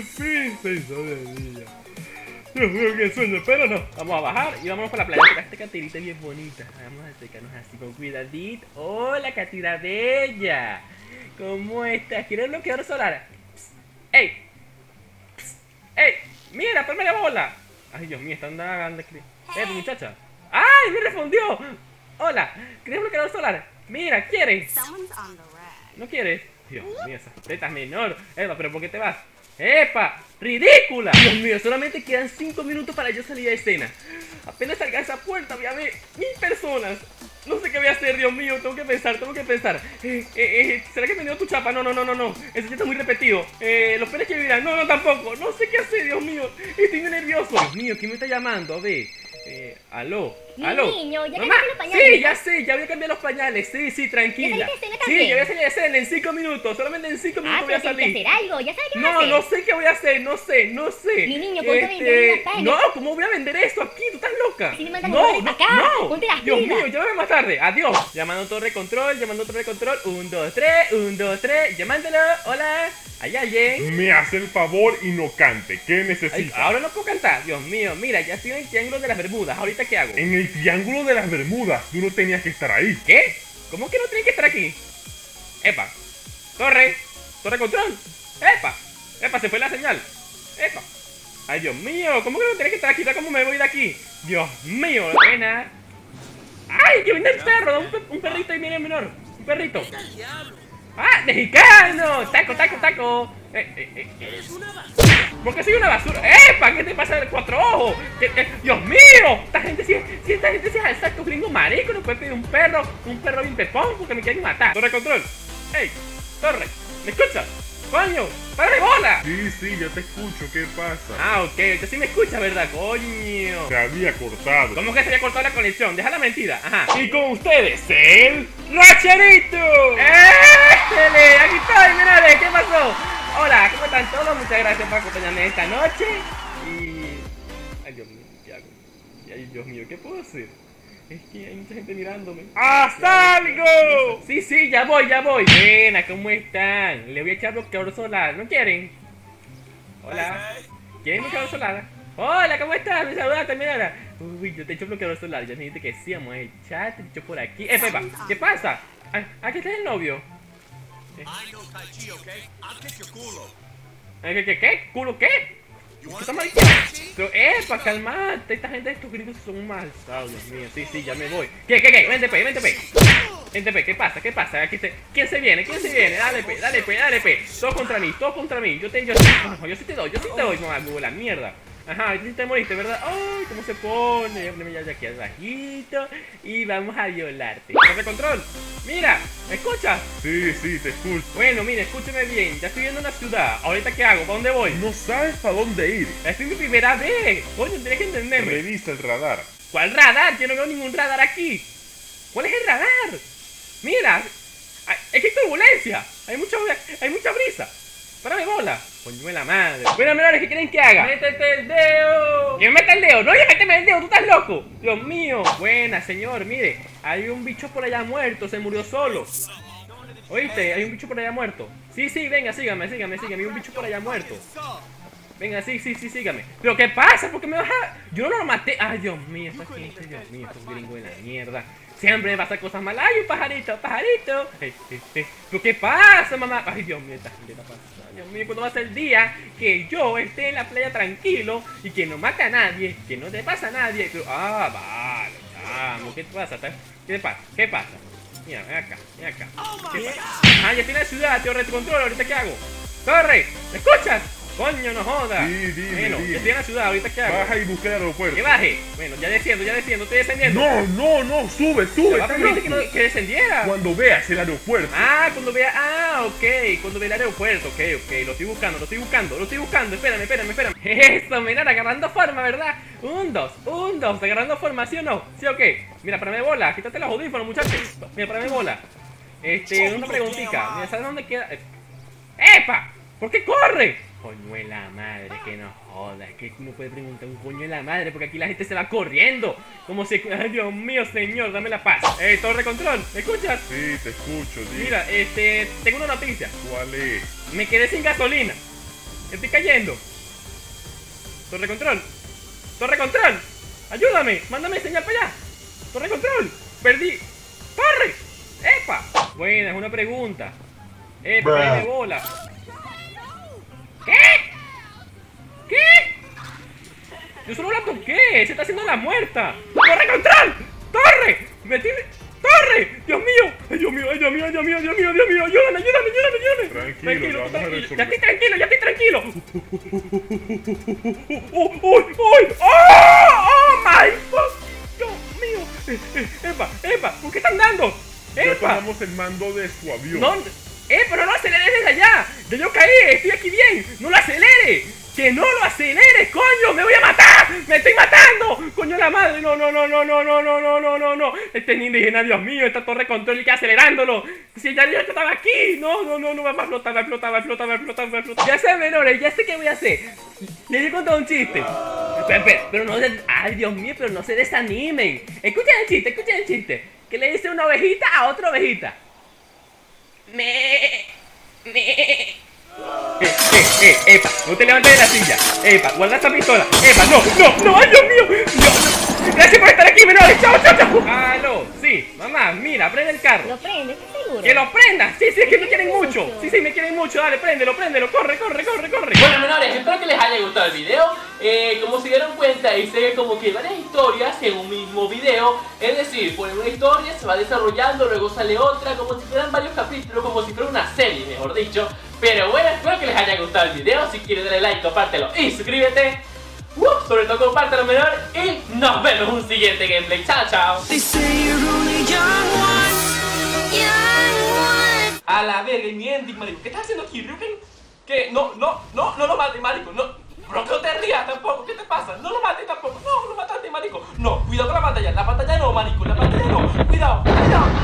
Fin, seis de día. Dios mío, qué sueño, pero no. Vamos a bajar y vamos para la playa. Esta catirita bien bonita. Vamos a acercarnos así con cuidadito. Hola, catira bella. ¿Cómo estás? ¿Quieres bloqueador solar? Psst. ¡Ey! Psst. ¡Ey! ¡Mira, ponme la bola! Ay, Dios mío, están dando... ¡Eh, muchacha! ¡Ay, me respondió! Hola, ¿quieres bloqueador solar? Mira, ¿quieres? ¿No quieres? Dios mío, esa teta es menor. Eva, ¿pero por qué te vas? ¡Epa! ¡Ridícula! Dios mío, solamente quedan 5 minutos para yo salir a escena. Apenas salga esa puerta voy a ver mil personas. No sé qué voy a hacer, Dios mío. Tengo que pensar, tengo que pensar. Eh, eh, eh, ¿Será que me dio tu chapa? No, no, no, no, no. Eso ya está muy repetido. Los penes que vivirán. No, no, tampoco. No sé qué hacer, Dios mío. Estoy muy nervioso. Dios mío, ¿quién me está llamando? A ver. Aló. Mi aló. niño, ya Mamá, los pañales, Sí, ya sé, ya voy a cambiar los pañales. Sí, sí, tranquila. ¿Ya saliste de Sí, ya voy a salir de escena en 5 minutos. Solamente en 5 minutos Ah, voy a tienes que salir. hacer algo. Ya sabes qué vas a No, hacer. no sé qué voy a hacer, no sé, no sé. Mi niño, ponte a vender la calle. No, ¿cómo voy a vender esto aquí? ¿Tú estás loca? Sí, mándame no, no, acá, no. ponte las Dios mío, llámame más tarde. Adiós. Llamando torre control, llamando torre control. Un, dos, tres, un, dos, tres. Llamándolo. Hola. ¿Hay alguien? Me hace el favor y no cante. ¿Qué Ay, necesita? ahora no puedo cantar. Dios mío, mira, ya estoy en el triángulo de las Bermudas. ¿Ahorita qué hago? En el Triángulo de las Bermudas, tú no tenías que estar ahí. ¿Qué? ¿Cómo que no tiene que estar aquí? Epa. Torre. Torre control. Epa. Epa, se fue la señal. Epa. Ay, Dios mío. ¿Cómo que no tiene que estar aquí? ¿Cómo me voy de aquí? Dios mío, la pena. ¡Ay, que viene el perro! Un, pe- un perrito ahí viene menor. Un perrito. ¡Ah, mexicano! ¡Taco, taco, taco! Eh, eh, eh, eh. ¿Por qué soy una basura? ¡Epa! ¿Qué te pasa de cuatro ojos? ¿Qué- eh, ¡Dios mío! Esta gente sí, sí, esta gente sí es exacto gringo marico. No puede pedir un perro, un perro bien pepón porque me quieren matar. Torre control. ¡Ey! Torre, ¿me escuchas? ¡Coño! ¡Para de bola! Sí, sí, ya te escucho. ¿Qué pasa? Ah, ok, usted sí me escucha, ¿verdad? ¡Coño! Se había cortado. ¿Cómo que se había cortado la conexión? Deja la mentira. Ajá. Y con ustedes, el Racherito. Aquí estoy, mirale, ¿qué pasó? Hola, ¿cómo están todos? Muchas gracias por acompañarme esta noche. Y. Ay, Dios mío, ¿qué hago? Ay, Dios mío, ¿qué puedo hacer? Es que hay mucha gente mirándome. ¡Haz algo! Sí, sí, ya voy, ya voy. Buena, ¿cómo están? Le voy a echar bloqueador solar. ¿No quieren? Hola. ¿Quieren bloqueador solar? Hola, ¿cómo estás? Me saludaste, mira. Uy, yo te echo bloqueador solar. Ya dijiste que sí, vamos a echar. Te echo por aquí. Eh, Pepa, ¿qué pasa? Ah, ¿Aquí está el novio? I know Tai Chi, okay? I'll kick your culo. Eh, ¿Qué, qué, qué? ¿Culo qué? You ¿Qué want está to mal? Tai Chi? Pero, epa, calmate. Esta gente, estos gringos son malsados, Dios mío. Sí, sí, ya me voy. ¿Qué, qué, qué? Vente, pe, vente, pe. Vente, pe, ¿qué pasa? ¿Qué pasa? Aquí se... ¿Quién se viene? ¿Quién se viene? Dale, pe, dale, pe, dale, pe. Todos contra mí, todos contra mí. Yo te, yo, yo, yo sí te doy, yo sí te doy, mamá, la mierda. Ajá, sí te moriste, ¿verdad? Ay, ¿cómo se pone? Ponerme ya aquí abajito y vamos a violarte. de control! ¡Mira! ¿Me escuchas? Sí, sí, te escucho. Bueno, mire, escúcheme bien. Ya estoy viendo una ciudad. ¿Ahorita qué hago? ¿Para dónde voy? No sabes para dónde ir. Es mi primera vez. Coño, tienes que entenderme. Revisa el radar. ¿Cuál radar? Yo no veo ningún radar aquí. ¿Cuál es el radar? Mira, es que hay turbulencia. Hay mucha, hay mucha brisa. Párame bola. Coño la madre. Bueno, menores, ¿qué quieren que haga? ¡Métete el dedo! ¿Quién mete el dedo? No, ya méteme el dedo, tú estás loco. Dios mío. Buena, señor, mire. Hay un bicho por allá muerto, se murió solo. ¿Oíste? Hay un bicho por allá muerto. Sí, sí, venga, sígame, sígame, sígame. Hay un bicho por allá muerto. Venga, sí, sí, sí, sígame. ¿Pero qué pasa? ¿Por qué me baja? Yo no lo maté. Ay, Dios mío, esta gente, Dios mío, estos gringos de la mierda. Siempre me pasa cosas malas. Ay, un pajarito, pajarito. ¿Pero qué pasa, mamá? Ay, Dios mío, esta gente está pasando. Dios mío, ¿cuándo va a ser el día que yo esté en la playa tranquilo y que no mate a nadie, que no te pasa a nadie? Pero, ah, vale, chamo, ¿qué te pasa? ¿Qué te pasa? ¿Qué pasa? Mira, ven acá, ven acá. ¿Qué pasa? Ah, ya estoy en la ciudad, tío, retrocontrol, ¿ahorita qué hago? ¡Corre! ¿Me escuchas? Coño, no jodas. Sí, dime, Bueno, dime. estoy en la ciudad, ¿ahorita qué hago? Baja y busca el aeropuerto. Que baje. Bueno, ya desciendo, ya desciendo, estoy descendiendo. No, no, no, sube, sube. Dijiste que, no- que descendiera. Cuando veas el aeropuerto. Ah, cuando vea. Ah, ok. Cuando vea el aeropuerto. Ok, ok. Lo estoy buscando, lo estoy buscando, lo estoy buscando. Espérame, espérame, espérame. Eso, mira, agarrando forma, ¿verdad? Un, dos, un, dos. Agarrando forma, ¿sí o no? ¿Sí o qué? Mira, parame bola. Quítate los audífonos, muchachos. Mira, parame bola. Este, una preguntita. Mira, ¿sabes dónde queda? ¡Epa! ¿Por qué corre? Coño de la madre, que no jodas. Que no puede preguntar un coño de la madre porque aquí la gente se va corriendo. Como si. Ay, Dios mío, señor, dame la paz. Eh, torre control, ¿me escuchas? Sí, te escucho, dime. Mira, este, tengo una noticia. ¿Cuál es? Me quedé sin gasolina. Estoy cayendo. Torre control. Torre control. Ayúdame. Mándame señal para allá. Torre control. Perdí. Torre. Epa. Buena, es una pregunta. Epa, cállate bola. Yo solo la toqué. Se está haciendo la muerta. ¡Torre control! ¡Torre! ¡Metí! ¡Torre! ¡Dios mío! ¡Ay, Dios mío! ¡Ay, Dios mío! ¡Ay, Dios mío! ¡Dios mío! ¡Dios mío! ¡Ayúdame! ¡Ayúdame! ¡Ayúdame! ¡Ayúdame! Tranquilo, tranquilo. Ya estoy tranquilo, ya estoy tranquilo. ¡Oh, oh, oh! ¡Oh! ¡Oh, my fuck! ¡Dios mío! Eh, eh, ¡Epa! ¡Epa! ¿Por qué están dando? ¡Epa! tomamos el mando de su avión. No, eh, pero no aceleres desde allá. Ya yo caí, estoy aquí bien. No lo acelere. Que no lo acelere, coño. Me voy a matar. Me estoy matando. Coño la madre. No, no, no, no, no, no, no, no, no, no, no. Este indígena, Dios mío, esta torre control que acelerándolo. Si ya yo estaba aquí. No, no, no, no, va a explotar, va a explotar, va a explotar, va a explotar, va a explotar. Ya sé, menores, ya sé qué voy a hacer. Les a contar un chiste. Espera, pero no se... Ay, Dios mío, pero no se desanimen. Escuchen el chiste, escuchen el chiste. Que le dice una ovejita a otra ovejita. Me. Me. Eh, eh, eh, epa, no te levantes de la silla. Epa, guarda esa pistola. Epa, no, no, no, ay Dios mío. Dios. Gracias por estar aquí, menores. Chao, chao, chao. Aló, sí, mamá, mira, prende el carro. Lo prende, ¿estás seguro? Que lo prenda. Sí, sí, es que me quieren mucho. Sí, sí, me quieren mucho. Dale, préndelo, préndelo. Corre, corre, corre, corre. Bueno menores, espero que les haya gustado el video Eh, Como se dieron cuenta, hice como que varias historias en un mismo video Es decir, ponen una historia, se va desarrollando, luego sale otra Como si fueran varios capítulos, como si fuera una serie, mejor dicho Pero bueno, espero que les haya gustado el video Si quieres darle like, compártelo y suscríbete Uh, Sobre todo compártelo menor Y nos vemos en un siguiente gameplay Chao, chao. A la verga, mi ending, marico. ¿Qué estás haciendo aquí, Ryuken? ¿Qué? No, no, no, no lo mates, marico. No, bro, que no te rías tampoco. ¿Qué te pasa? No lo mates tampoco. No, lo mataste, marico. No, cuidado con la pantalla. La pantalla no, marico. La pantalla no. Cuidado, cuidado.